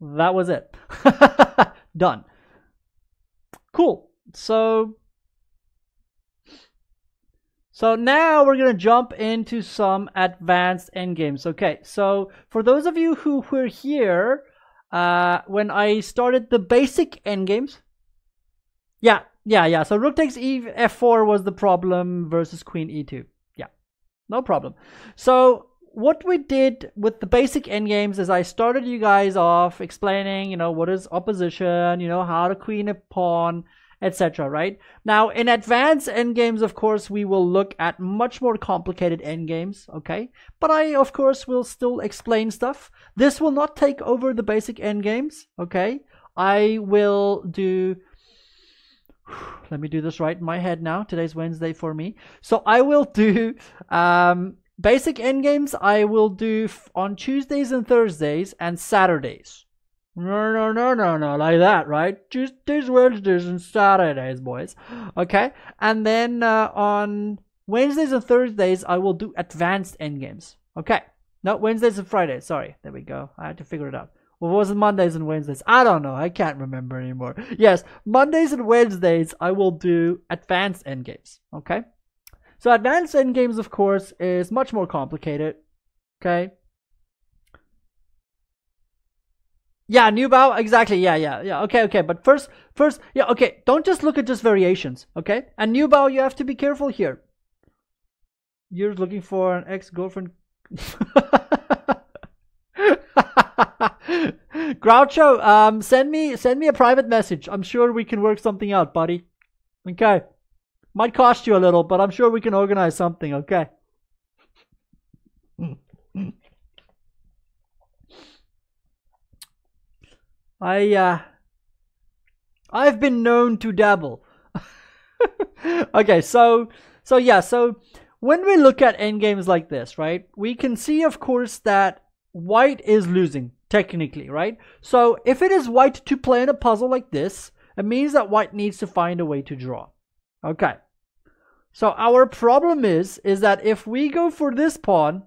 that was it. Done. Cool. So so now we're going to jump into some advanced endgames. Okay, so for those of you who were here uh, when I started the basic endgames, yeah, yeah, yeah. So rook takes e f4 was the problem versus queen e2. Yeah, no problem. So what we did with the basic endgames is I started you guys off explaining, you know, what is opposition, you know, how to queen a pawn, etc. Right now, in advanced endgames, of course, we will look at much more complicated endgames. Okay, but I, of course, will still explain stuff. This will not take over the basic endgames. Okay, I will do. Let me do this right in my head now. Today's Wednesday for me, so I will do um, basic endgames. I will do on Tuesdays and Thursdays and Saturdays. No, no, no, no, no, like that, right? Tuesdays, Wednesdays, and Saturdays, boys. Okay, and then uh, on Wednesdays and Thursdays, I will do advanced endgames. Okay, no, Wednesdays and Fridays. Sorry, there we go. I had to figure it out. Well, was it Mondays and Wednesdays? I don't know. I can't remember anymore. Yes, Mondays and Wednesdays, I will do advanced endgames. Okay, so advanced endgames, of course, is much more complicated. Okay, Yeah, new bow. Exactly. Yeah, yeah, yeah. Okay, okay. But first, first, yeah. Okay. Don't just look at just variations. Okay. And new bow, you have to be careful here. You're looking for an ex-girlfriend. Groucho, um, send me send me a private message. I'm sure we can work something out, buddy. Okay. Might cost you a little, but I'm sure we can organize something. Okay. I uh I've been known to dabble. okay, so so yeah, so when we look at endgames like this, right, we can see of course that white is losing technically, right? So if it is white to play in a puzzle like this, it means that white needs to find a way to draw. Okay. So our problem is is that if we go for this pawn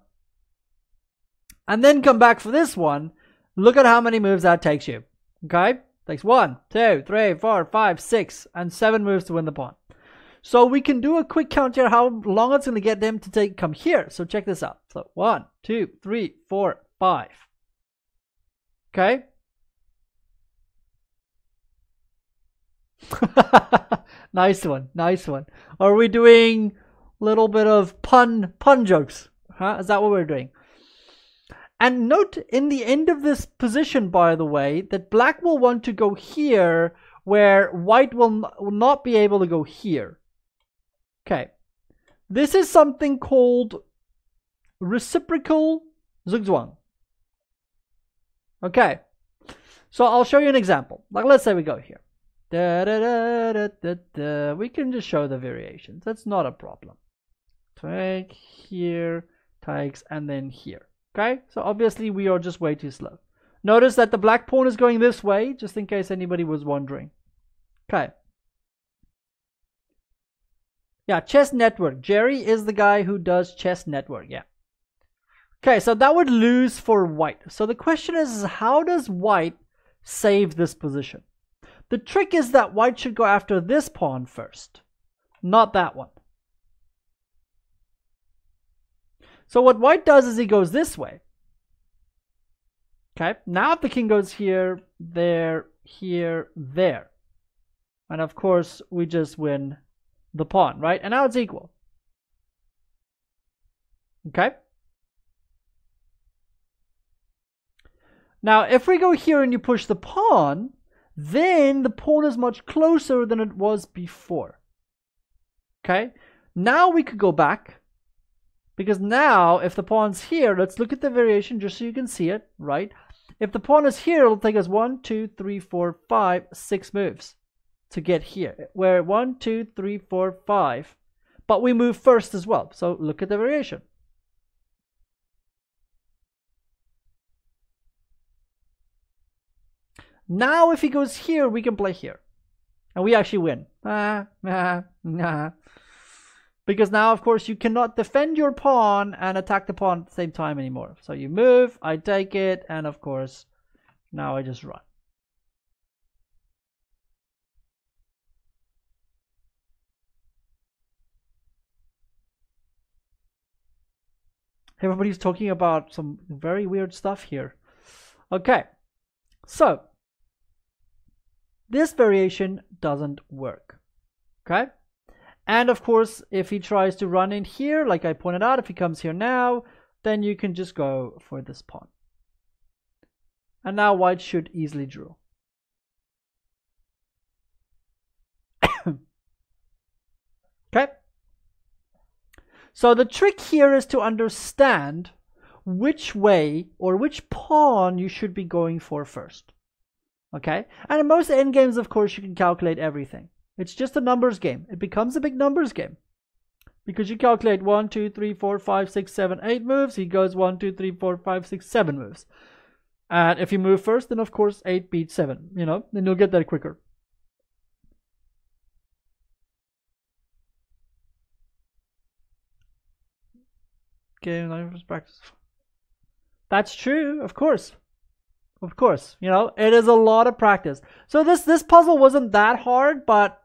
and then come back for this one, look at how many moves that takes you. Okay? Takes one, two, three, four, five, six, and seven moves to win the pawn. So we can do a quick count here how long it's going to get them to take come here. So check this out. So one, two, three, four, five. Okay? nice one, nice one. Are we doing a little bit of pun pun jokes? Huh? Is that what we're doing? And note in the end of this position, by the way, that black will want to go here where white will, will not be able to go here. Okay. This is something called reciprocal zugzwang. Okay. So I'll show you an example. Like let's say we go here. Da, da, da, we can just show the variations. That's not a problem. Take here, takes, and then here. Okay, so obviously we are just way too slow. Notice that the black pawn is going this way, just in case anybody was wondering. Okay. Yeah, chess network. Jerry is the guy who does chess network, yeah. Okay, so that would lose for white. So the question is, how does white save this position? The trick is that white should go after this pawn first, not that one. So what white does is he goes this way. Okay, now if the king goes here, there, here, there. And of course, we just win the pawn, right? And now it's equal. Okay? Now, if we go here and you push the pawn, then the pawn is much closer than it was before. Okay? Now we could go back because now, if the pawn's here, let's look at the variation just so you can see it, right? If the pawn is here, it'll take us one, two, three, four, five, six moves to get here. Where one, two, three, four, five. But we move first as well. So look at the variation. Now if he goes here, we can play here. And we actually win. Ah, ah, ah. Because now, of course, you cannot defend your pawn and attack the pawn at the same time anymore. So you move, I take it, and of course, Now I just run. Everybody's talking about some very weird stuff here. Okay, so this variation doesn't work. Okay, and of course, if he tries to run in here, like I pointed out, if he comes here now, then you can just go for this pawn. And now white should easily draw. okay. So the trick here is to understand which way or which pawn you should be going for first. Okay? And in most endgames, of course, you can calculate everything. It's just a numbers game. It becomes a big numbers game. Because you calculate 1, 2, 3, 4, 5, 6, 7, 8 moves. He goes 1, 2, 3, 4, 5, 6, 7 moves. And if you move first, then of course 8 beats 7. You know, then you'll get that quicker. Game life practice. That's true, of course. Of course, you know, it is a lot of practice. So this this puzzle wasn't that hard, but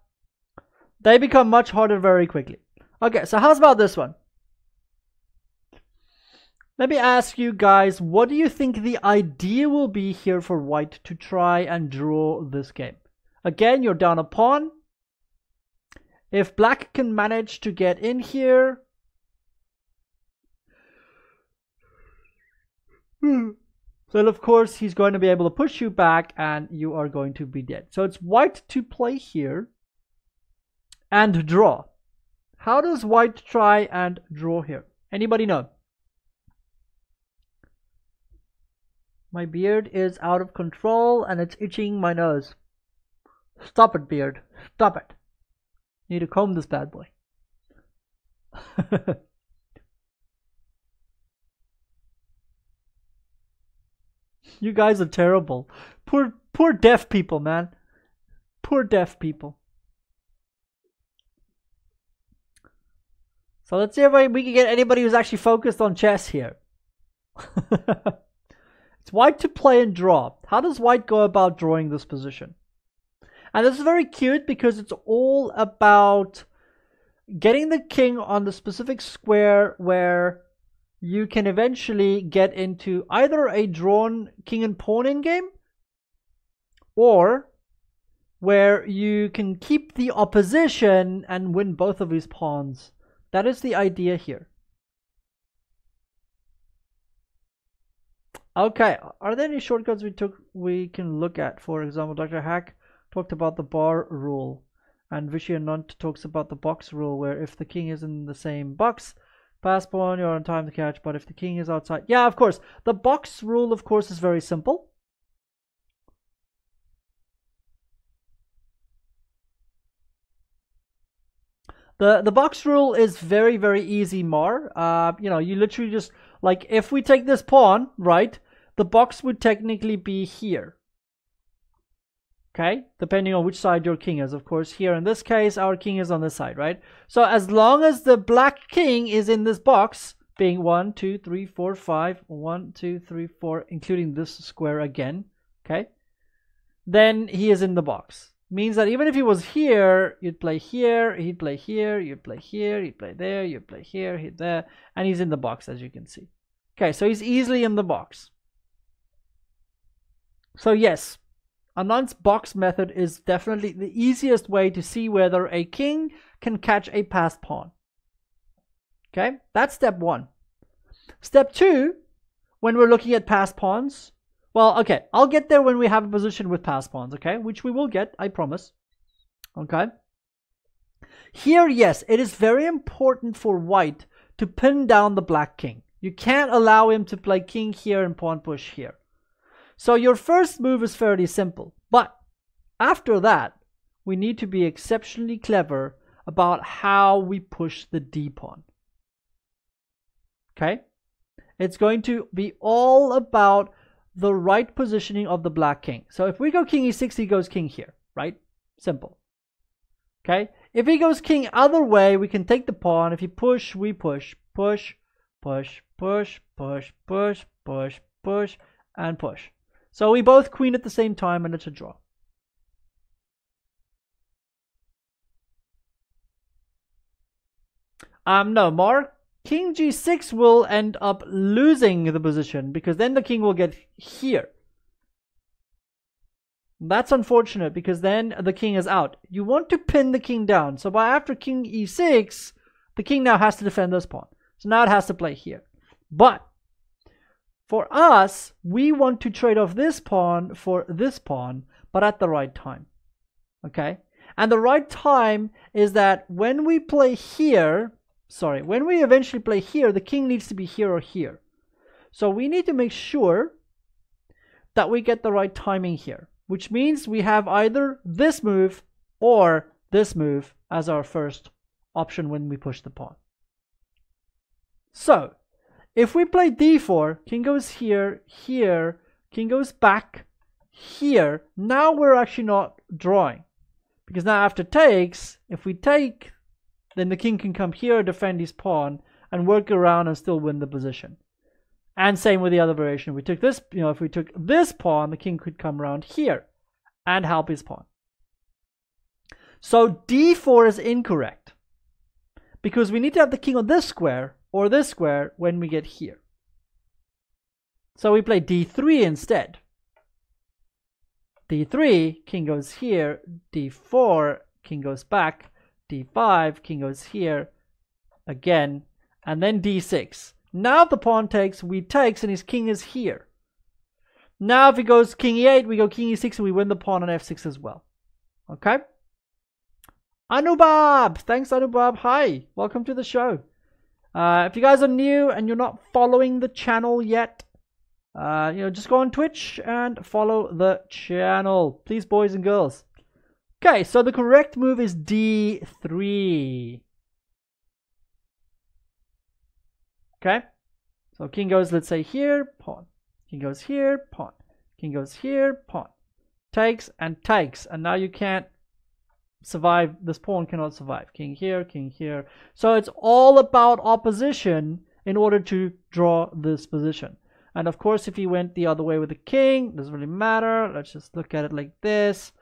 they become much harder very quickly. Okay, so how's about this one? Let me ask you guys, what do you think the idea will be here for white to try and draw this game? Again, you're down a pawn. If black can manage to get in here, then of course he's going to be able to push you back and you are going to be dead. So it's white to play here and draw. How does white try and draw here? Anybody know? My beard is out of control and it's itching my nose. Stop it, beard. Stop it. Need to comb this bad boy. you guys are terrible. Poor poor deaf people, man. Poor deaf people. So let's see if we can get anybody who's actually focused on chess here. it's white to play and draw. How does white go about drawing this position? And this is very cute because it's all about getting the king on the specific square where you can eventually get into either a drawn king and pawn endgame or where you can keep the opposition and win both of these pawns that is the idea here. Okay, are there any shortcuts we took we can look at? For example, Dr. Hack talked about the bar rule, and Vishy Anand talks about the box rule, where if the king is in the same box, pass pawn, you're on time to catch, but if the king is outside, yeah, of course. The box rule, of course, is very simple. The the box rule is very very easy, Mar. Uh, you know, you literally just like if we take this pawn, right? The box would technically be here. Okay, depending on which side your king is. Of course, here in this case, our king is on this side, right? So as long as the black king is in this box, being one, two, three, four, five, one, two, three, four, including this square again, okay, then he is in the box means that even if he was here, you'd play here, he'd play here, you'd play here, he'd play there, you'd play here, he'd there, and he's in the box as you can see. Okay, so he's easily in the box. So yes, Anand's box method is definitely the easiest way to see whether a king can catch a passed pawn. Okay, that's step one. Step two, when we're looking at passed pawns, well, okay, I'll get there when we have a position with pass pawns, okay? Which we will get, I promise. Okay? Here, yes, it is very important for white to pin down the black king. You can't allow him to play king here and pawn push here. So your first move is fairly simple. But after that, we need to be exceptionally clever about how we push the d pawn. Okay? It's going to be all about the right positioning of the black king. So if we go king e6, he goes king here, right? Simple. Okay? If he goes king other way, we can take the pawn. If he push, we push. Push, push, push, push, push, push, push, and push. So we both queen at the same time and it's a draw. Um, no, Mark. King g6 will end up losing the position because then the king will get here. That's unfortunate because then the king is out. You want to pin the king down. So by after king e6, the king now has to defend this pawn. So now it has to play here. But for us, we want to trade off this pawn for this pawn, but at the right time. Okay? And the right time is that when we play here, sorry, when we eventually play here, the king needs to be here or here. So we need to make sure that we get the right timing here, which means we have either this move or this move as our first option when we push the pawn. So, if we play d4, king goes here, here, king goes back, here, now we're actually not drawing. Because now after takes, if we take then the king can come here, defend his pawn, and work around and still win the position. And same with the other variation. We took this, you know, if we took this pawn, the king could come around here and help his pawn. So d4 is incorrect because we need to have the king on this square or this square when we get here. So we play d3 instead. d3, king goes here, d4, king goes back, d5, king goes here again, and then d6. Now the pawn takes, we takes, and his king is here. Now if he goes king e8, we go king e6, and we win the pawn on f6 as well. Okay? Anubab! Thanks, Anubab. Hi, welcome to the show. Uh, if you guys are new and you're not following the channel yet, uh, you know, just go on Twitch and follow the channel. Please, boys and girls. Okay, so the correct move is d3. Okay, so king goes, let's say here, pawn. King goes here, pawn. King goes here, pawn. Takes and takes, and now you can't survive. This pawn cannot survive. King here, king here. So it's all about opposition in order to draw this position. And of course, if he went the other way with the king, doesn't really matter. Let's just look at it like this.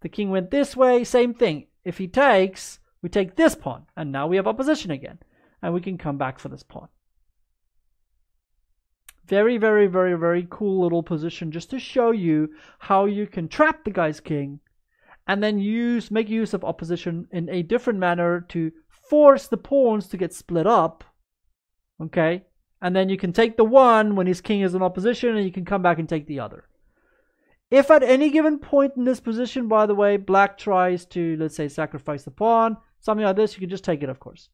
The king went this way, same thing. If he takes, we take this pawn, and now we have opposition again. And we can come back for this pawn. Very, very, very, very cool little position just to show you how you can trap the guy's king and then use make use of opposition in a different manner to force the pawns to get split up. Okay? And then you can take the one when his king is in opposition and you can come back and take the other. If at any given point in this position, by the way, black tries to, let's say, sacrifice the pawn, something like this, you can just take it, of course.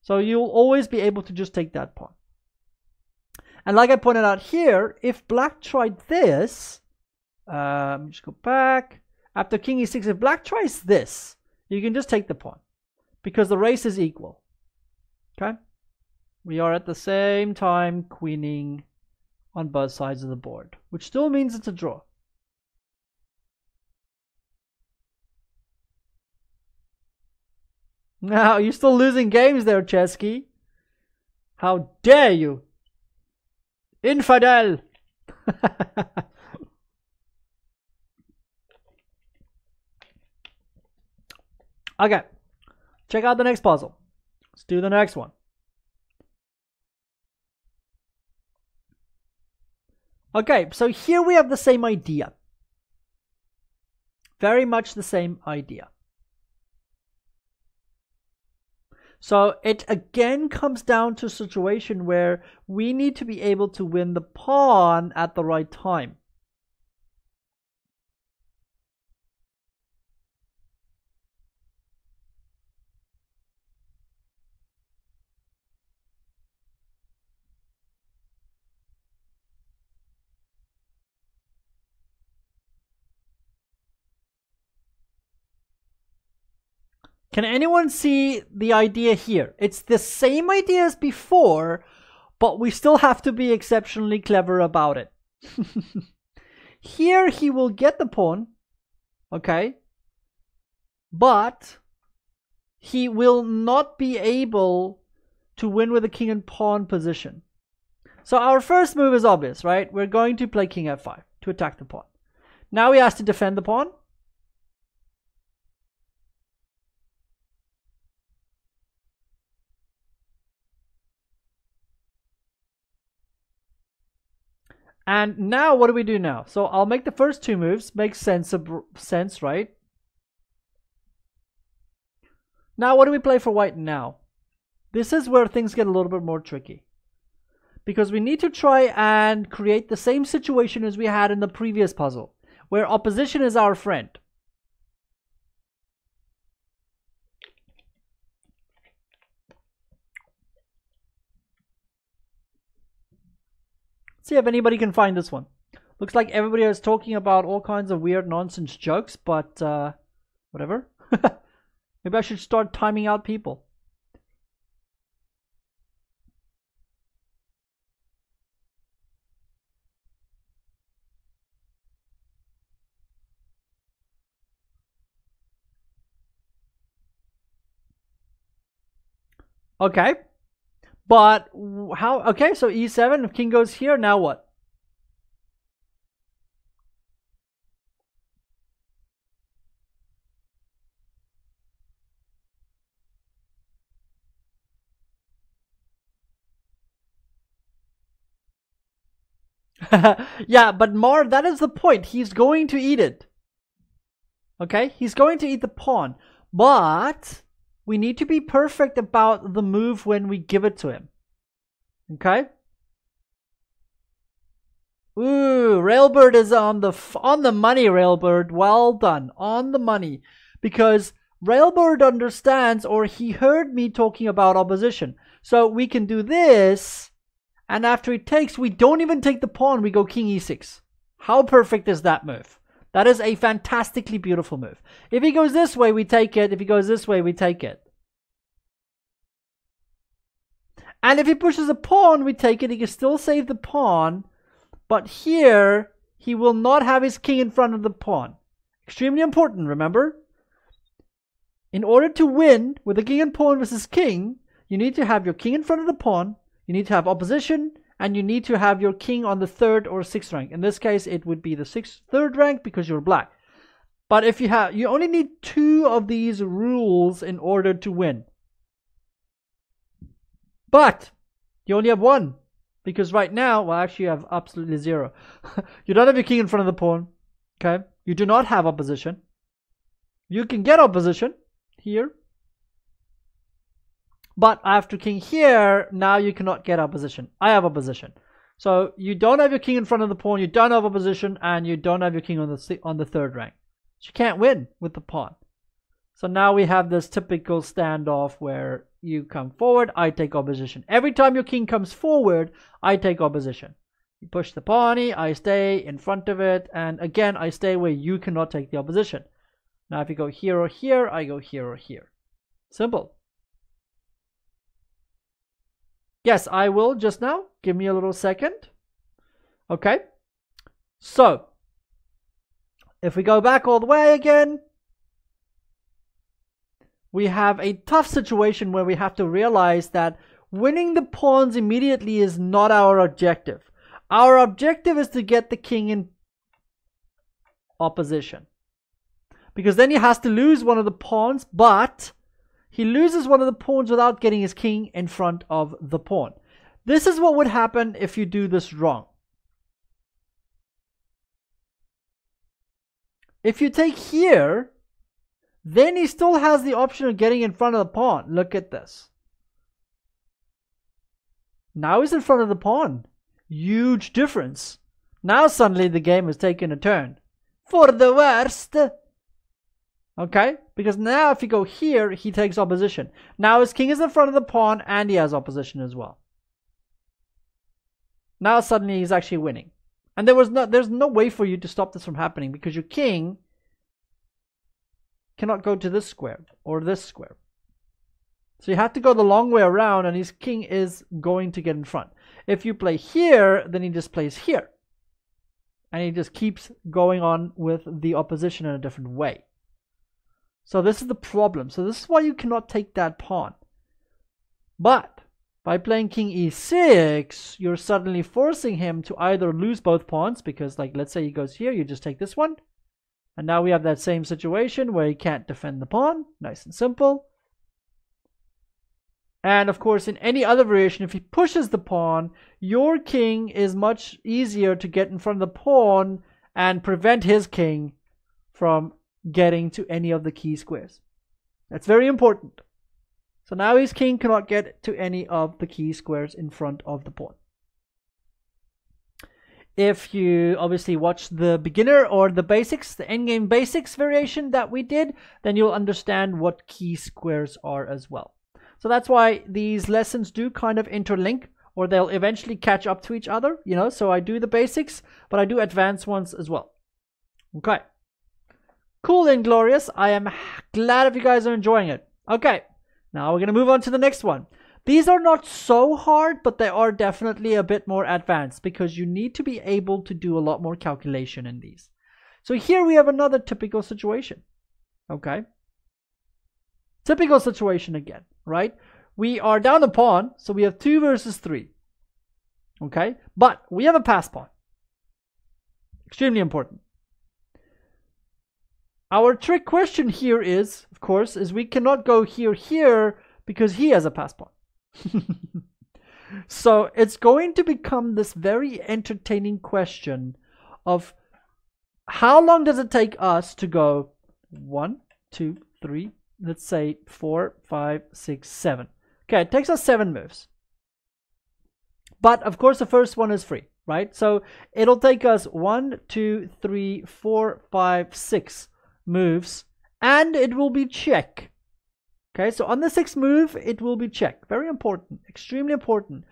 So you'll always be able to just take that pawn. And like I pointed out here, if black tried this, um, just go back. After king e6, if black tries this, you can just take the pawn because the race is equal. Okay? We are at the same time queening on both sides of the board, which still means it's a draw. Now, you're still losing games there, Chesky. How dare you? Infidel! okay. Check out the next puzzle. Let's do the next one. Okay, so here we have the same idea. Very much the same idea. So it again comes down to a situation where we need to be able to win the pawn at the right time. Can anyone see the idea here? It's the same idea as before, but we still have to be exceptionally clever about it. here he will get the pawn, okay? But he will not be able to win with the king and pawn position. So our first move is obvious, right? We're going to play king f5. to attack the pawn. Now he has to defend the pawn. And now what do we do now? So I'll make the first two moves. Makes sense, of, sense, right? Now what do we play for white now? This is where things get a little bit more tricky. Because we need to try and create the same situation as we had in the previous puzzle. Where opposition is our friend. See if anybody can find this one. Looks like everybody is talking about all kinds of weird nonsense jokes, but uh, whatever. Maybe I should start timing out people. Okay. But how? Okay, so e7. If king goes here, now what? yeah, but Mar, that is the point. He's going to eat it. Okay? He's going to eat the pawn. But we need to be perfect about the move when we give it to him. Okay? Ooh, Railbird is on the on the money, Railbird. Well done. On the money. Because Railbird understands or he heard me talking about opposition. So we can do this and after he takes, we don't even take the pawn, we go king e6. How perfect is that move? That is a fantastically beautiful move. If he goes this way, we take it. If he goes this way, we take it. And if he pushes a pawn, we take it. He can still save the pawn. But here, he will not have his king in front of the pawn. Extremely important, remember? In order to win with the king and pawn versus king, you need to have your king in front of the pawn. You need to have opposition and you need to have your king on the third or sixth rank. In this case, it would be the sixth, third rank because you're black. But if you have, you only need two of these rules in order to win. But you only have one because right now, well, actually, you have absolutely zero. you don't have your king in front of the pawn. Okay, you do not have opposition. You can get opposition here, but after king here, now you cannot get opposition. I have opposition. So you don't have your king in front of the pawn, you don't have opposition, and you don't have your king on the on the third rank. So you can't win with the pawn. So now we have this typical standoff where you come forward, I take opposition. Every time your king comes forward, I take opposition. You push the pawn, I stay in front of it, and again, I stay where you cannot take the opposition. Now if you go here or here, I go here or here. Simple. Yes, I will just now. Give me a little second. Okay. So, if we go back all the way again, we have a tough situation where we have to realize that winning the pawns immediately is not our objective. Our objective is to get the king in opposition. Because then he has to lose one of the pawns, but he loses one of the pawns without getting his king in front of the pawn. This is what would happen if you do this wrong. If you take here, then he still has the option of getting in front of the pawn. Look at this. Now he's in front of the pawn. Huge difference. Now suddenly the game has taken a turn. For the worst. Okay? Because now if you go here, he takes opposition. Now his king is in front of the pawn and he has opposition as well. Now suddenly he's actually winning. And there was no there's no way for you to stop this from happening because your king cannot go to this square or this square. So you have to go the long way around and his king is going to get in front. If you play here, then he just plays here. And he just keeps going on with the opposition in a different way. So this is the problem. So this is why you cannot take that pawn. But By playing king e6, you're suddenly forcing him to either lose both pawns, because like let's say he goes here, you just take this one. And now we have that same situation where he can't defend the pawn. Nice and simple. And of course, in any other variation, if he pushes the pawn, your king is much easier to get in front of the pawn and prevent his king from getting to any of the key squares. That's very important. So now his king cannot get to any of the key squares in front of the pawn. If you obviously watch the beginner or the basics, the endgame basics variation that we did, then you'll understand what key squares are as well. So that's why these lessons do kind of interlink or they'll eventually catch up to each other, you know. So I do the basics, but I do advanced ones as well. Okay. Cool and glorious. I am glad if you guys are enjoying it. Okay. Now we're going to move on to the next one. These are not so hard, but they are definitely a bit more advanced because you need to be able to do a lot more calculation in these. So here we have another typical situation. Okay. Typical situation again, right? We are down a pawn, so we have 2 versus 3. Okay? But we have a pass pawn. Extremely important. Our trick question here is, of course, is we cannot go here, here, because he has a passport. so it's going to become this very entertaining question of how long does it take us to go one, two, three, let's say four, five, six, seven. Okay, it takes us seven moves. But of course, the first one is free, right? So it'll take us one, two, three, four, five, six moves, and it will be check. Okay, so on the sixth move, it will be check. Very important, extremely important.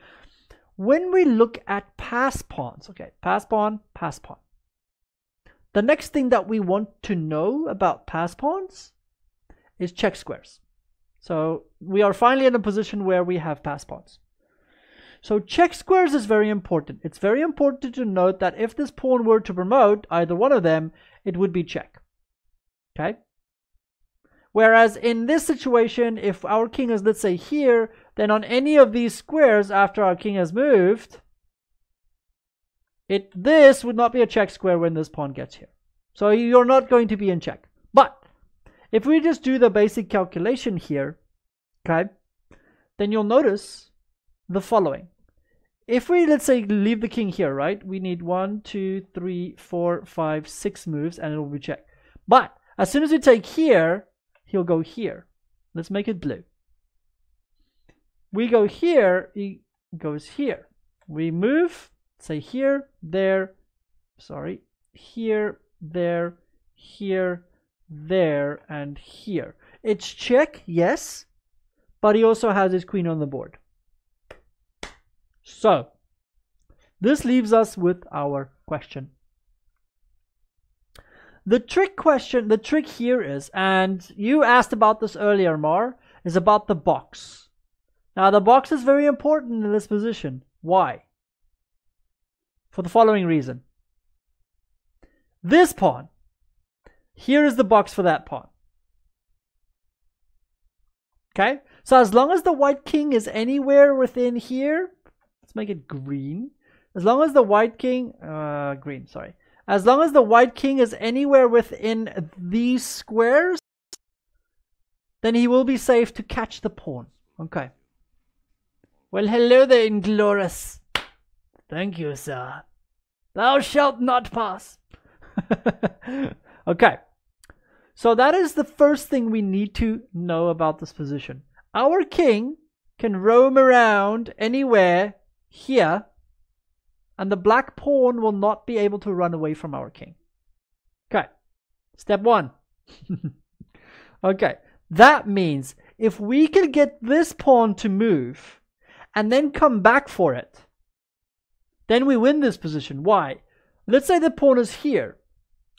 When we look at pass pawns, okay, pass pawn, pass pawn. The next thing that we want to know about pass pawns is check squares. So we are finally in a position where we have pass pawns. So check squares is very important. It's very important to note that if this pawn were to promote either one of them, it would be check. Okay? Whereas in this situation, if our king is, let's say, here, then on any of these squares after our king has moved, it this would not be a check square when this pawn gets here. So you're not going to be in check. But if we just do the basic calculation here, okay, then you'll notice the following. If we, let's say, leave the king here, right, we need one, two, three, four, five, six moves, and it will be check. But as soon as we take here, he'll go here. Let's make it blue. We go here, he goes here. We move, say here, there, sorry, here, there, here, there, and here. It's check, yes, but he also has his queen on the board. So, this leaves us with our question. The trick question, the trick here is, and you asked about this earlier, Mar, is about the box. Now, the box is very important in this position. Why? For the following reason. This pawn. Here is the box for that pawn. Okay? So as long as the white king is anywhere within here, let's make it green. As long as the white king, uh, green, sorry. As long as the white king is anywhere within these squares, then he will be safe to catch the pawn. Okay. Well, hello there, Ingloris. Thank you, sir. Thou shalt not pass. okay. So that is the first thing we need to know about this position. Our king can roam around anywhere here and the black pawn will not be able to run away from our king. Okay, step one. okay, that means if we can get this pawn to move and then come back for it, then we win this position. Why? Let's say the pawn is here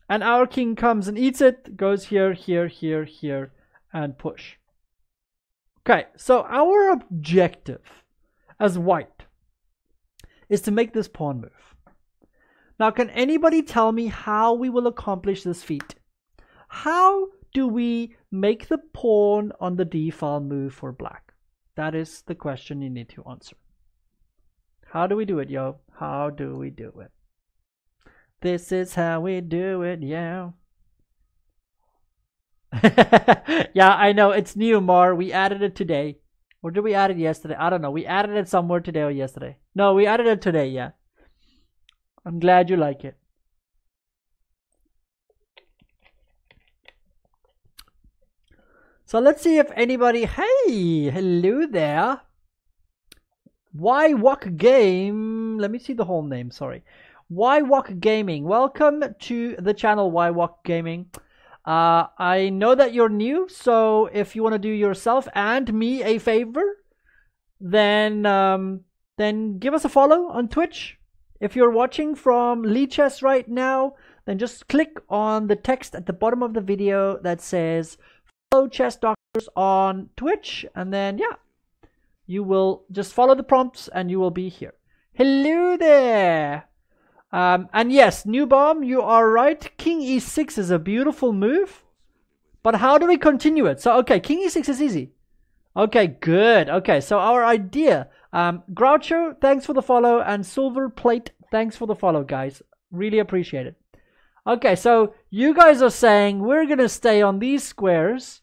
and our king comes and eats it, goes here, here, here, here, and push. Okay, so our objective as white is to make this pawn move. Now, can anybody tell me how we will accomplish this feat? How do we make the pawn on the d-file move for black? That is the question you need to answer. How do we do it, yo? How do we do it? This is how we do it, yeah. yeah, I know. It's new, Mar. We added it today. Or did we add it yesterday? I don't know. We added it somewhere today or yesterday. No, we added it today, yeah. I'm glad you like it. So let's see if anybody. Hey, hello there. Why Walk Game? Let me see the whole name. Sorry. Why Walk Gaming. Welcome to the channel Why Walk Gaming. Uh, I know that you're new, so if you want to do yourself and me a favor, then um, then give us a follow on Twitch. If you're watching from Lichess right now, then just click on the text at the bottom of the video that says follow chess doctors on Twitch, and then yeah, you will just follow the prompts and you will be here. Hello there. Um, and yes, new bomb, you are right. King e6 is a beautiful move. But how do we continue it? So, okay, king e6 is easy. Okay, good. Okay, so our idea. Um, Groucho, thanks for the follow. And Silver Plate, thanks for the follow, guys. Really appreciate it. Okay, so you guys are saying we're going to stay on these squares.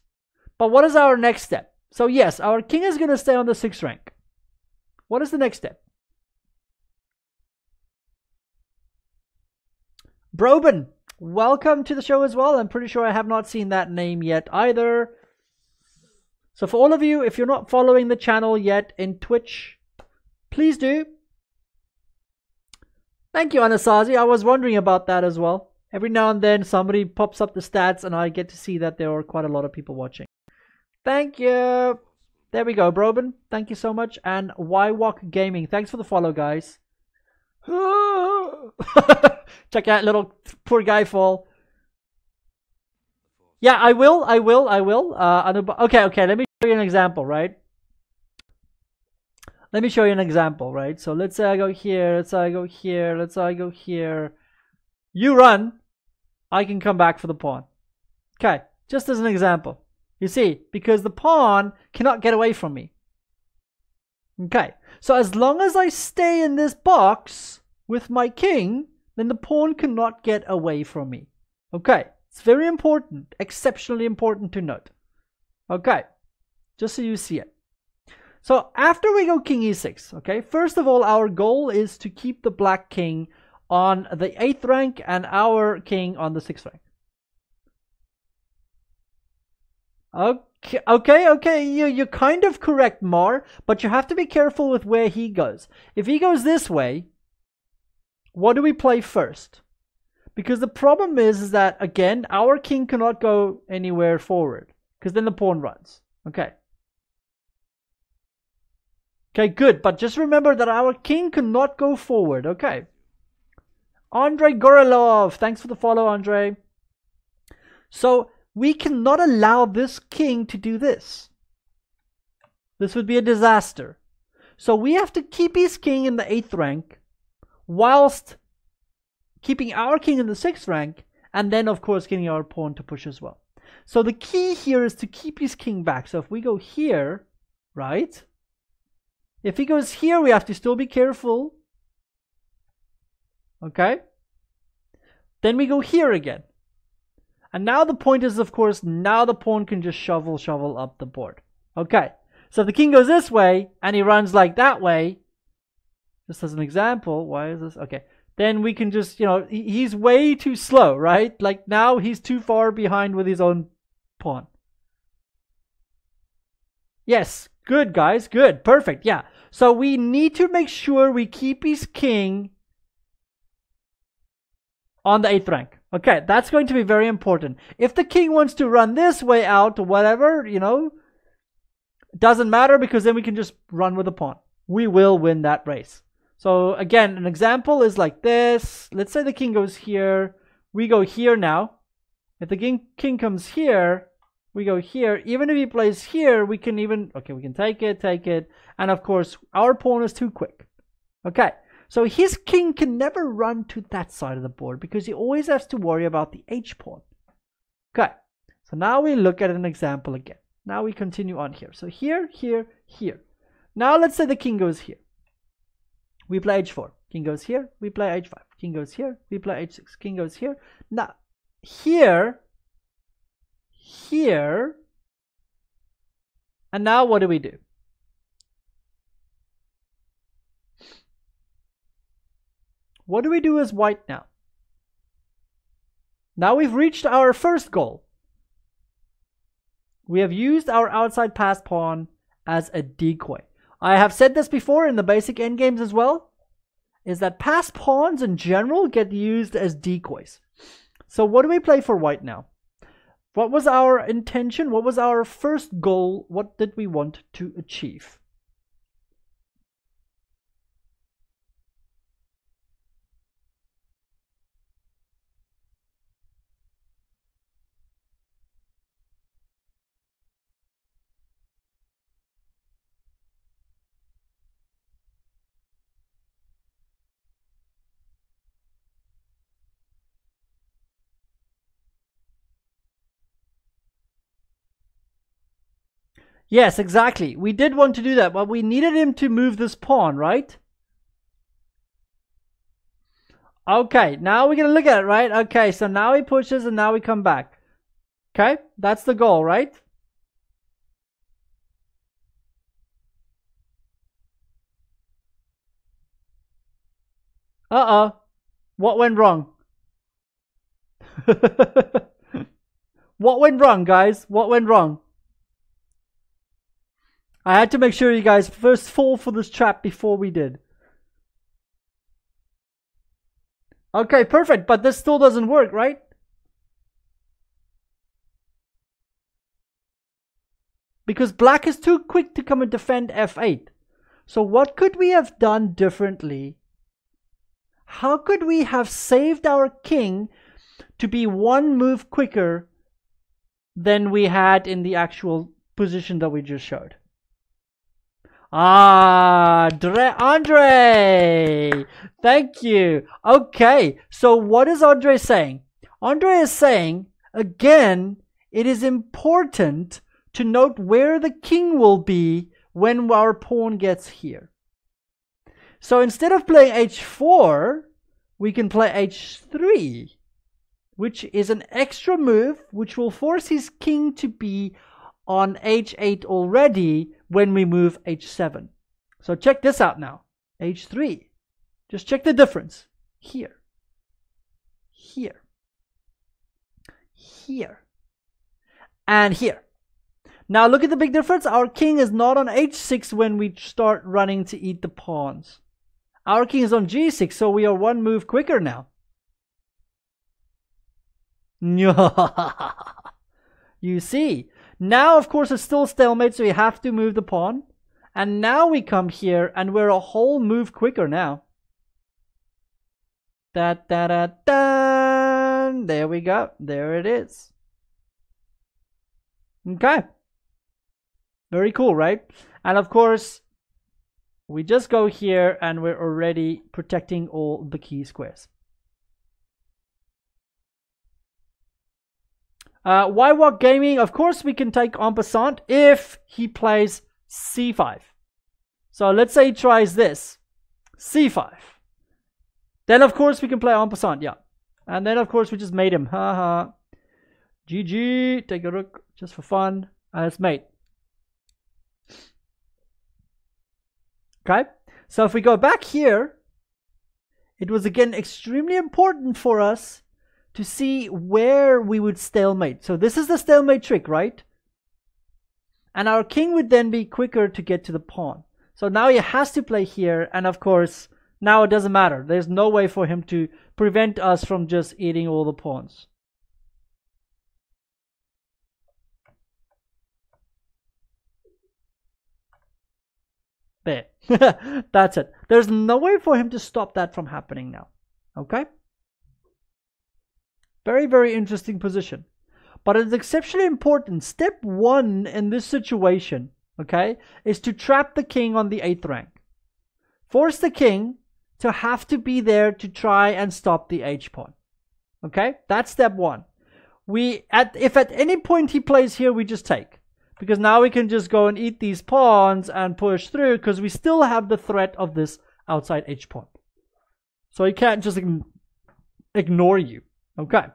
But what is our next step? So yes, our king is going to stay on the 6th rank. What is the next step? Broben, welcome to the show as well. I'm pretty sure I have not seen that name yet either. So for all of you, if you're not following the channel yet in Twitch, please do. Thank you, Anasazi. I was wondering about that as well. Every now and then somebody pops up the stats and I get to see that there are quite a lot of people watching. Thank you. There we go, Broben. Thank you so much. And Why Walk Gaming. Thanks for the follow, guys. Check out little poor guy fall. Yeah, I will, I will, I will. Uh, okay, okay, let me show you an example, right? Let me show you an example, right? So let's say I go here, let's say I go here, let's say I go here. You run, I can come back for the pawn. Okay, just as an example. You see, because the pawn cannot get away from me. Okay, so as long as I stay in this box with my king, then the pawn cannot get away from me. Okay, it's very important, exceptionally important to note. Okay, just so you see it. So after we go king e6, okay, first of all, our goal is to keep the black king on the 8th rank and our king on the 6th rank. Okay, okay, okay, you, you're kind of correct, Mar, but you have to be careful with where he goes. If he goes this way, what do we play first? Because the problem is, is that, again, our king cannot go anywhere forward. Because then the pawn runs. Okay. Okay, good. But just remember that our king cannot go forward. Okay. Andre Gorilov. Thanks for the follow, Andre. So, we cannot allow this king to do this. This would be a disaster. So we have to keep his king in the 8th rank whilst keeping our king in the sixth rank, and then of course getting our pawn to push as well. So the key here is to keep his king back. So if we go here, right? If he goes here, we have to still be careful. Okay? Then we go here again. And now the point is, of course, now the pawn can just shovel, shovel up the board. Okay. So if the king goes this way, and he runs like that way, just as an example, why is this? Okay. Then we can just, you know, he's way too slow, right? Like now he's too far behind with his own pawn. Yes, good guys, good, perfect, yeah. So we need to make sure we keep his king on the 8th rank. Okay, that's going to be very important. If the king wants to run this way out or whatever, you know, doesn't matter because then we can just run with the pawn. We will win that race. So again, an example is like this. Let's say the king goes here. We go here now. If the king, king comes here, we go here. Even if he plays here, we can even, okay, we can take it, take it. And of course, our pawn is too quick. Okay, so his king can never run to that side of the board because he always has to worry about the h pawn. Okay, so now we look at an example again. Now we continue on here. So here, here, here. Now let's say the king goes here. We play h4. King goes here. We play h5. King goes here. We play h6. King goes here. Now, here, here, and now what do we do? What do we do as white now? Now we've reached our first goal. We have used our outside passed pawn as a decoy. I have said this before in the basic endgames as well, is that passed pawns in general get used as decoys. So what do we play for white now? What was our intention? What was our first goal? What did we want to achieve? Yes, exactly. We did want to do that, but we needed him to move this pawn, right? Okay, now we're going to look at it, right? Okay, so now he pushes and now we come back. Okay, that's the goal, right? Uh-oh. What went wrong? what went wrong, guys? What went wrong? I had to make sure you guys first fall for this trap before we did. Okay, perfect, but this still doesn't work, right? Because black is too quick to come and defend f8. So what could we have done differently? How could we have saved our king to be one move quicker than we had in the actual position that we just showed? Ah, Dre Andre! Thank you. Okay, so what is Andre saying? Andre is saying, again, it is important to note where the king will be when our pawn gets here. So instead of playing h4, we can play h3, which is an extra move which will force his king to be on h8 already when we move h7. So check this out now. h3. Just check the difference. Here. Here. Here. And here. Now look at the big difference. Our king is not on h6 when we start running to eat the pawns. Our king is on g6, so we are one move quicker now. you see, now, of course, it's still stalemate, so we have to move the pawn. And now we come here, and we're a whole move quicker now. Da da da da. There we go. There it is. Okay. Very cool, right? And of course, we just go here and we're already protecting all the key squares. Uh, why walk gaming? Of course, we can take en passant if he plays c5. So let's say he tries this, c5. Then, of course, we can play en passant, yeah. And then, of course, we just made him. Haha. GG. Take a look just for fun. And it's mate. Okay. So if we go back here, it was again extremely important for us to see where we would stalemate. So this is the stalemate trick, right? And our king would then be quicker to get to the pawn. So now he has to play here, and of course, now it doesn't matter. There's no way for him to prevent us from just eating all the pawns. There. That's it. There's no way for him to stop that from happening now. Okay? Very, very interesting position. But it's exceptionally important. Step one in this situation, okay, is to trap the king on the eighth rank. Force the king to have to be there to try and stop the h pawn. Okay, that's step one. We at if at any point he plays here, we just take. Because now we can just go and eat these pawns and push through because we still have the threat of this outside h pawn. So he can't just ignore you. Okay.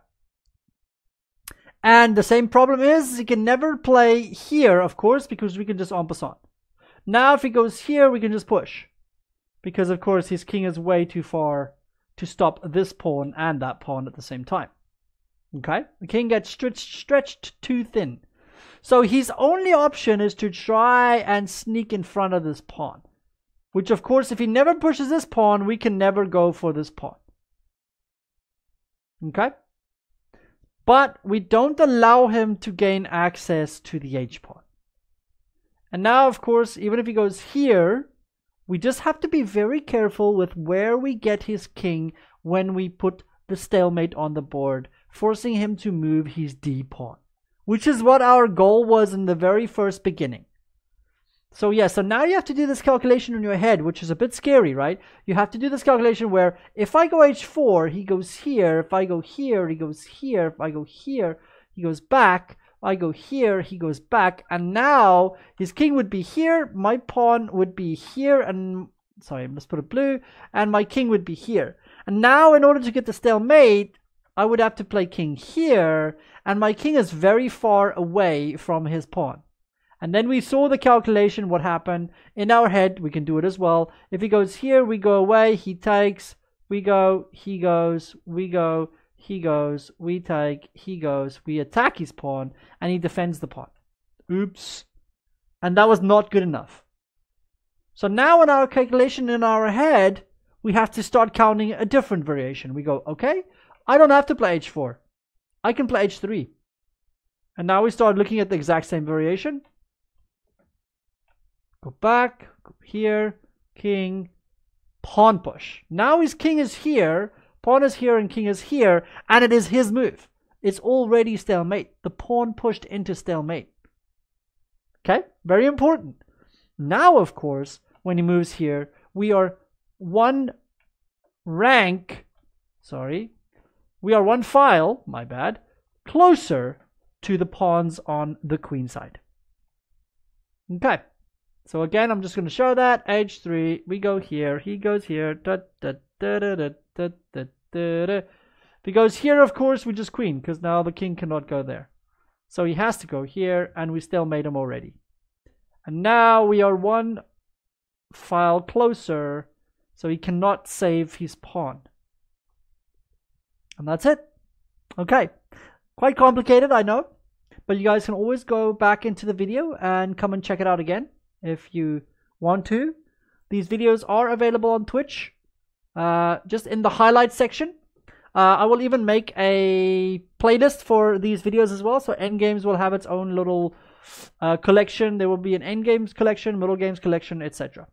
And the same problem is he can never play here, of course, because we can just en passant. Now if he goes here, we can just push. Because of course his king is way too far to stop this pawn and that pawn at the same time. Okay? The king gets stretched, stretched too thin. So his only option is to try and sneak in front of this pawn. Which of course, if he never pushes this pawn, we can never go for this pawn. Okay? But we don't allow him to gain access to the h-pawn. And now, of course, even if he goes here, we just have to be very careful with where we get his king when we put the stalemate on the board, forcing him to move his d pawn, which is what our goal was in the very first beginning. So yeah, so now you have to do this calculation in your head, which is a bit scary, right? You have to do this calculation where if I go h4, he goes here. If I go here, he goes here. If I go here, he goes back. I go here, he goes back, and now his king would be here, my pawn would be here, and sorry, let's put it blue, and my king would be here. And now, in order to get the stalemate, I would have to play king here, and my king is very far away from his pawn. And then we saw the calculation, what happened. In our head, we can do it as well. If he goes here, we go away, he takes, we go, he goes, we go, he goes, we take, he goes, we attack his pawn, and he defends the pawn. Oops. And that was not good enough. So now in our calculation in our head, we have to start counting a different variation. We go, okay, I don't have to play h4. I can play h3. And now we start looking at the exact same variation. Go back, go here, king, pawn push. Now his king is here, Pawn is here and king is here, and it is his move. It's already stalemate. The pawn pushed into stalemate. Okay, very important. Now, of course, when he moves here, we are one rank, sorry, we are one file, my bad, closer to the pawns on the queen side. Okay, so again, I'm just going to show that. H3. we go here, he goes here. Da, da, da, if he goes here, of course, we just queen, because now the king cannot go there. So he has to go here, and we still made him already. And now we are one file closer, so he cannot save his pawn. And that's it. Okay, quite complicated, I know. But you guys can always go back into the video and come and check it out again if you want to. These videos are available on Twitch uh, just in the highlights section. Uh, I will even make a playlist for these videos as well. So Endgames will have its own little uh, collection. There will be an Endgames collection, Middle Games collection, etc.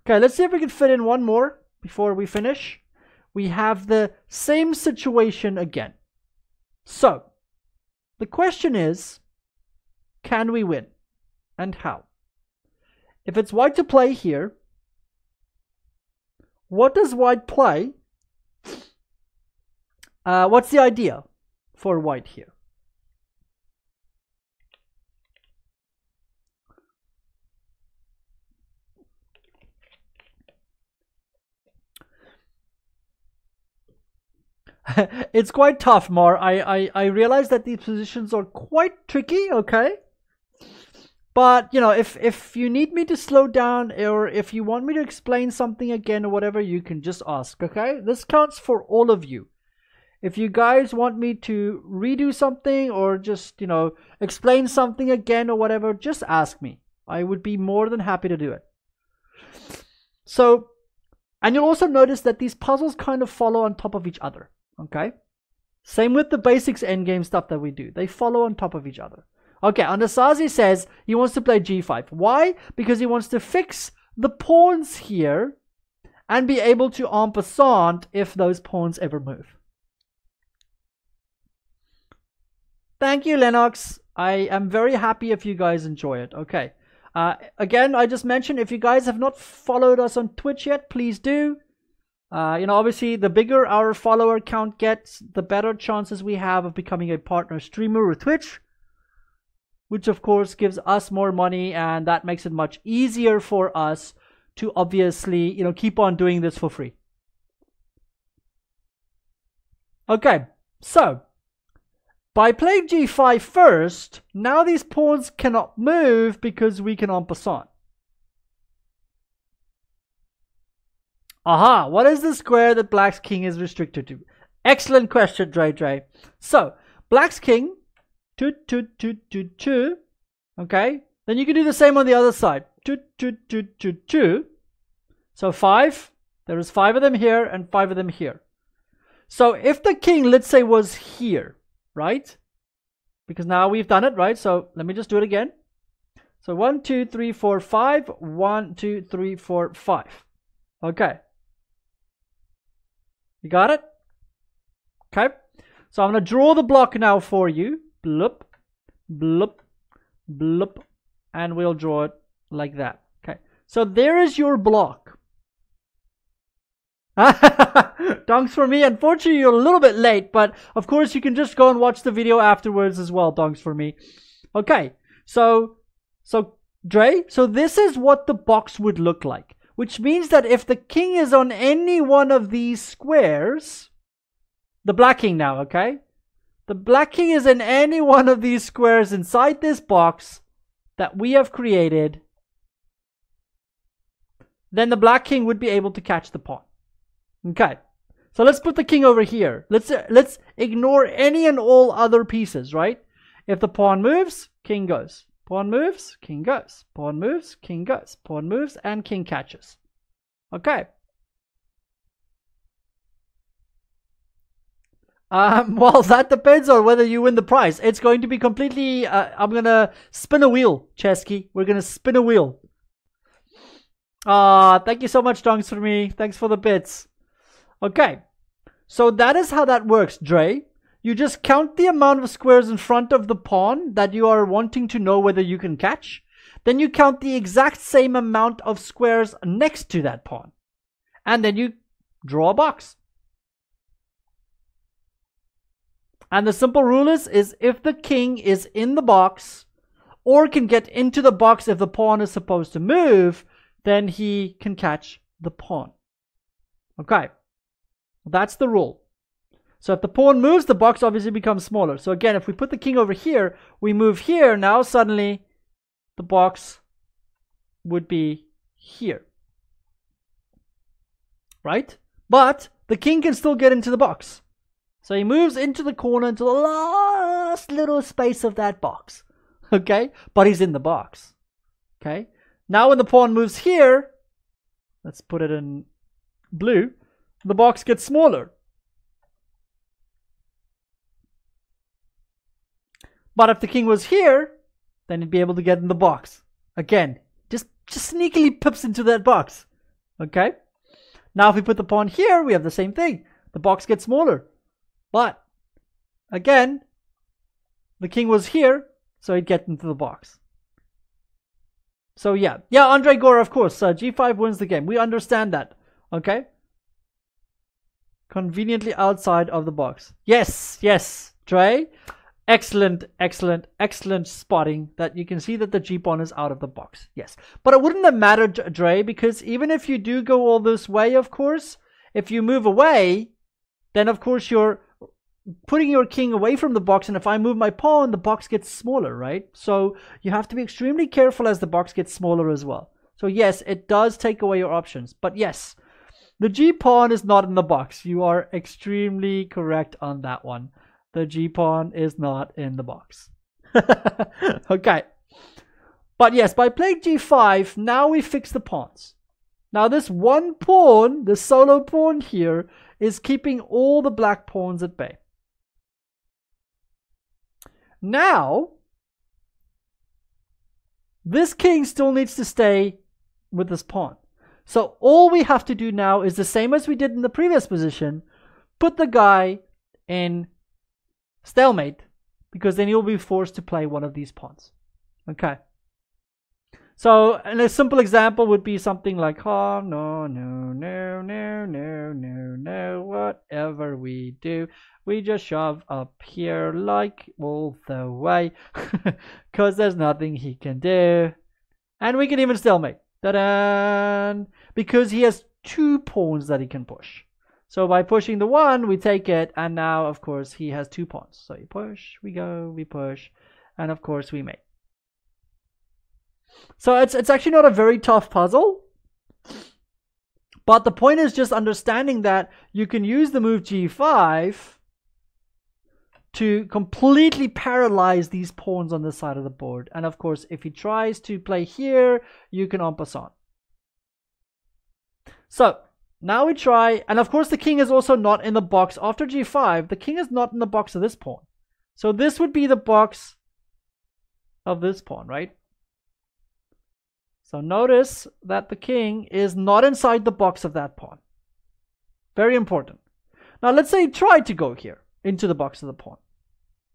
Okay, let's see if we can fit in one more before we finish. We have the same situation again. So, the question is, can we win? And how? If it's white to play here, what does white play? Uh, what's the idea for white here? it's quite tough, Mar. I, I, I realize that these positions are quite tricky, okay? But you know, if if you need me to slow down or if you want me to explain something again or whatever, you can just ask. Okay, this counts for all of you. If you guys want me to redo something or just you know explain something again or whatever, just ask me. I would be more than happy to do it. So, and you'll also notice that these puzzles kind of follow on top of each other. Okay, same with the basics endgame stuff that we do. They follow on top of each other. Okay, Anasazi says he wants to play g5. Why? Because he wants to fix the pawns here and be able to en passant if those pawns ever move. Thank you, Lennox. I am very happy if you guys enjoy it. Okay. Uh, again, I just mentioned if you guys have not followed us on Twitch yet, please do. Uh, you know, obviously, the bigger our follower count gets, the better chances we have of becoming a partner streamer with Twitch which of course gives us more money and that makes it much easier for us to obviously, you know, keep on doing this for free. Okay, so by playing g5 first, now these pawns cannot move because we can en passant. Aha, what is the square that black's king is restricted to? Excellent question, Dre Dre. So, black's king, two, two, two, two, two. Okay, then you can do the same on the other side. Two, two, two, two, two. So five, there is five of them here and five of them here. So if the king, let's say, was here, right? Because now we've done it, right? So let me just do it again. So one, two, three, four, five. One, two, three, four, five. Okay. You got it? Okay. So I'm going to draw the block now for you. Bloop, bloop, bloop. And we'll draw it like that. Okay. So there is your block. Donks for me. Unfortunately, you're a little bit late, but of course you can just go and watch the video afterwards as well, Donks for me. Okay, so, so, Dre, so this is what the box would look like. Which means that if the king is on any one of these squares, the black king now, okay? The black king is in any one of these squares inside this box that we have created, then the black king would be able to catch the pawn. Okay. So let's put the king over here. Let's uh, let's ignore any and all other pieces, right? If the pawn moves, king goes. Pawn moves, king goes. Pawn moves, king goes. Pawn moves, and king catches. Okay. Um, well, that depends on whether you win the prize. It's going to be completely... Uh, I'm going to spin a wheel, Chesky. We're going to spin a wheel. Ah, uh, thank you so much, Donks, for me. Thanks for the bits. Okay, so that is how that works, Dre. You just count the amount of squares in front of the pawn that you are wanting to know whether you can catch. Then you count the exact same amount of squares next to that pawn. And then you draw a box. And the simple rule is, is if the king is in the box or can get into the box if the pawn is supposed to move, then he can catch the pawn. Okay. That's the rule. So if the pawn moves, the box obviously becomes smaller. So again, if we put the king over here, we move here, now suddenly the box would be here. Right? But the king can still get into the box. So he moves into the corner into the last little space of that box. Okay? But he's in the box. Okay? Now when the pawn moves here, let's put it in blue, the box gets smaller. But if the king was here, then he'd be able to get in the box. Again, just, just sneakily pips into that box. Okay? Now if we put the pawn here, we have the same thing. The box gets smaller. But, again, the king was here, so he'd get into the box. So yeah, yeah, Andre Gore, of course, uh, G5 wins the game. We understand that. Okay? Conveniently outside of the box. Yes, yes, Trey. Excellent, excellent, excellent spotting that you can see that the G-pawn is out of the box. Yes. But it wouldn't have mattered, Dre, because even if you do go all this way, of course, if you move away, then of course you're putting your king away from the box. And if I move my pawn, the box gets smaller, right? So you have to be extremely careful as the box gets smaller as well. So yes, it does take away your options. But yes, the G pawn is not in the box. You are extremely correct on that one. The G pawn is not in the box. okay. But yes, by playing G5, now we fix the pawns. Now this one pawn, the solo pawn here, is keeping all the black pawns at bay. Now, this king still needs to stay with this pawn. So all we have to do now is the same as we did in the previous position. Put the guy in stalemate because then he'll be forced to play one of these pawns. Okay. So, and a simple example would be something like, oh, no, no, no, no, no, no, no, whatever. whatever we do, we just shove up here like all the way because there's nothing he can do. And we can even stalemate. Ta-da! Because he has two pawns that he can push. So by pushing the one, we take it, and now, of course, he has two pawns. So you push, we go, we push, and of course we mate. So it's, it's actually not a very tough puzzle. But the point is just understanding that you can use the move g5 to completely paralyze these pawns on the side of the board. And of course, if he tries to play here, you can en passant. So now we try, and of course the king is also not in the box. After g5, the king is not in the box of this pawn. So this would be the box of this pawn, right? So notice that the king is not inside the box of that pawn. Very important. Now let's say he tried to go here into the box of the pawn.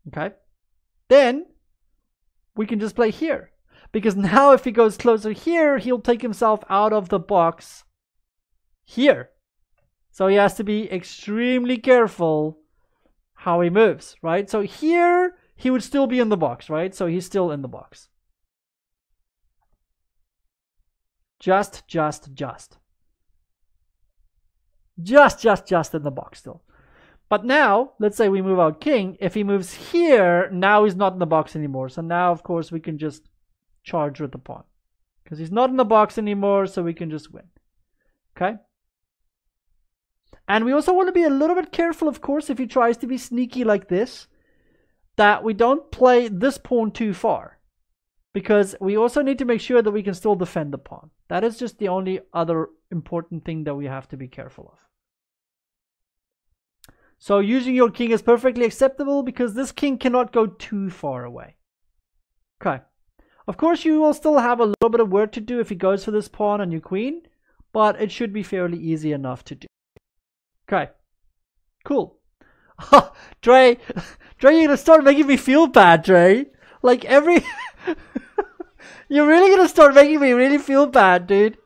Okay? Then we can just play here. Because now if he goes closer here, he'll take himself out of the box here. So he has to be extremely careful how he moves, right? So here, he would still be in the box, right? So he's still in the box. Just, just, just. Just, just, just in the box still. But now, let's say we move out king. If he moves here, now he's not in the box anymore. So now, of course, we can just charge with the pawn. Because he's not in the box anymore, so we can just win. Okay? And we also want to be a little bit careful, of course, if he tries to be sneaky like this, that we don't play this pawn too far because we also need to make sure that we can still defend the pawn. That is just the only other important thing that we have to be careful of. So using your king is perfectly acceptable because this king cannot go too far away. Okay. Of course, you will still have a little bit of work to do if he goes for this pawn on your queen, but it should be fairly easy enough to do. Okay. Cool. Dre, Dre, you're gonna start making me feel bad, Dre. Like every You're really gonna start making me really feel bad, dude.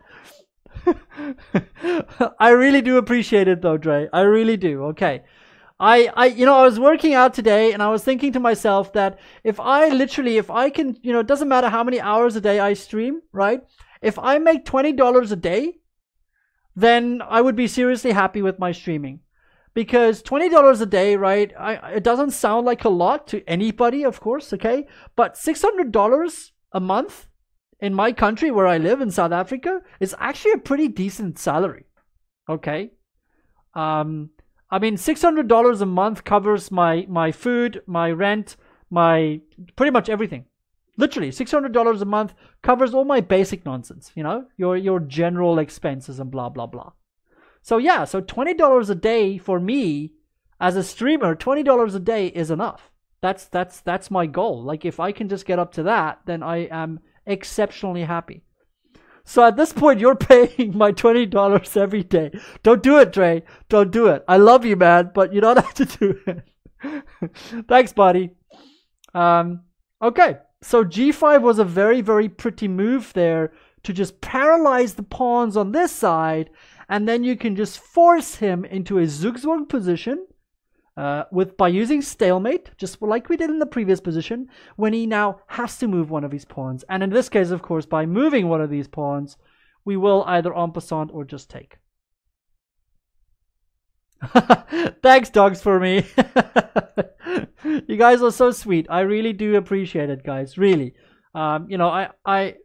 I really do appreciate it though, Dre. I really do. Okay. I, I, you know, I was working out today and I was thinking to myself that if I literally, if I can, you know, it doesn't matter how many hours a day I stream, right? If I make $20 a day, then I would be seriously happy with my streaming. Because $20 a day, right? I, it doesn't sound like a lot to anybody, of course, okay? But $600 a month in my country where I live in South Africa is actually a pretty decent salary. Okay. Um, I mean, $600 a month covers my, my food, my rent, my pretty much everything. Literally, $600 a month covers all my basic nonsense, you know, your, your general expenses and blah, blah, blah. So yeah, so $20 a day for me as a streamer, $20 a day is enough. That's that's that's my goal. Like if I can just get up to that, then I am exceptionally happy. So at this point, you're paying my twenty dollars every day. Don't do it, Dre. Don't do it. I love you, man, but you don't have to do it. Thanks, buddy. Um, okay, so g5 was a very, very pretty move there to just paralyze the pawns on this side, and then you can just force him into a zugzwang position uh, with by using stalemate, just like we did in the previous position, when he now has to move one of his pawns. And in this case, of course, by moving one of these pawns, we will either en passant or just take. Thanks, Donks, for me. you guys are so sweet. I really do appreciate it, guys. Really. Um, you know, I, I,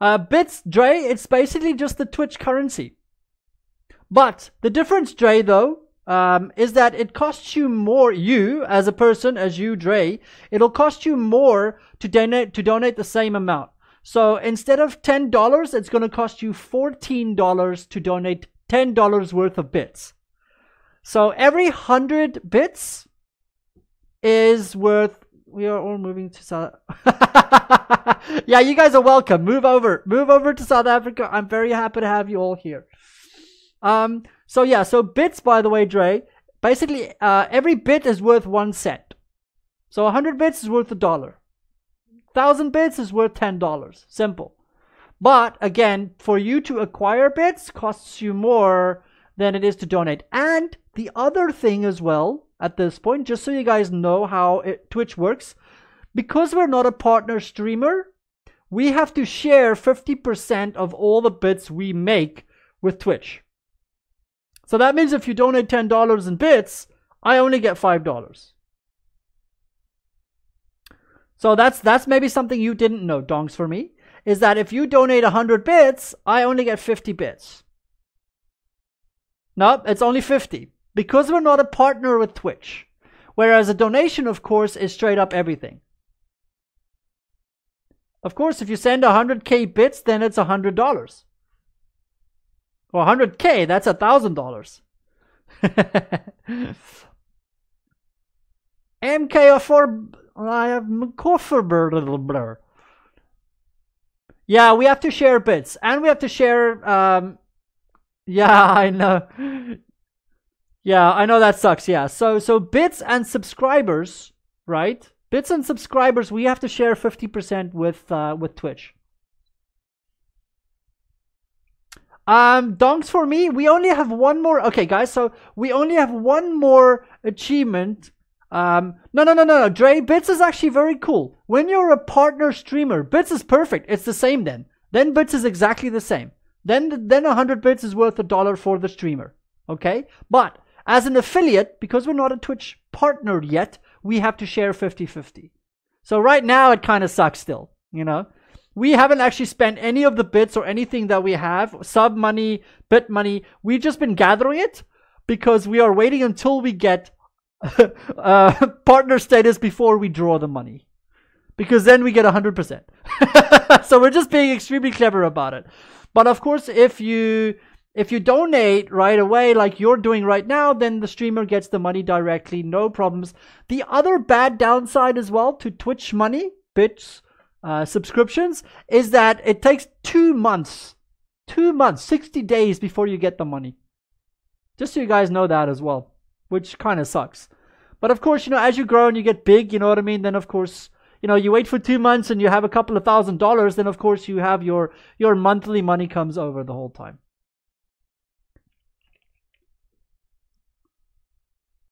uh, bits, Dre, it's basically just the Twitch currency. But the difference, Dre, though, um, is that it costs you more, you as a person, as you, Dre, it'll cost you more to donate to donate the same amount. So instead of ten dollars, it's going to cost you fourteen dollars to donate ten dollars worth of bits. So every hundred bits is worth. We are all moving to South. yeah, you guys are welcome. Move over, move over to South Africa. I'm very happy to have you all here. Um, so yeah, so bits, by the way, Dre, basically uh, every bit is worth one cent. So 100 bits is worth a dollar. 1000 bits is worth $10. Simple. But again, for you to acquire bits costs you more than it is to donate. And the other thing as well at this point, just so you guys know how it, Twitch works, because we're not a partner streamer, we have to share 50% of all the bits we make with Twitch. So that means if you donate $10 in bits, I only get $5. So that's that's maybe something you didn't know, donks for me, is that if you donate 100 bits, I only get 50 bits. No, it's only 50 because we're not a partner with Twitch. Whereas a donation, of course, is straight up everything. Of course, if you send 100k bits, then it's $100. Well, 100k, that's a $1,000. MK4, I have bur little blur. Yeah, we have to share bits. And we have to share, um, yeah, I know. Yeah, I know that sucks. Yeah. So so bits and subscribers, right? Bits and subscribers, we have to share 50% with uh, with Twitch. Um, donks for me, we only have one more. Okay, guys, so we only have one more achievement. Um, no, no, no, no, no. Dre, Bits is actually very cool. When you're a partner streamer, Bits is perfect. It's the same then. Then Bits is exactly the same. Then, then 100 bits is worth a dollar for the streamer. Okay? But as an affiliate, because we're not a Twitch partner yet, we have to share 50 50. So right now, it kind of sucks still, you know? We haven't actually spent any of the bits or anything that we have, sub money, bit money. We've just been gathering it because we are waiting until we get uh, partner status before we draw the money. Because then we get 100%. so we're just being extremely clever about it. But of course, if you if you donate right away, like you're doing right now, then the streamer gets the money directly, no problems. The other bad downside as well to Twitch money, bits, uh, subscriptions, is that it takes two months, two months, 60 days before you get the money. Just so you guys know that as well, which kind of sucks. But of course, you know, as you grow and you get big, you know what I mean, then of course, you know, you wait for two months and you have a couple of thousand dollars, then of course you have your, your monthly money comes over the whole time.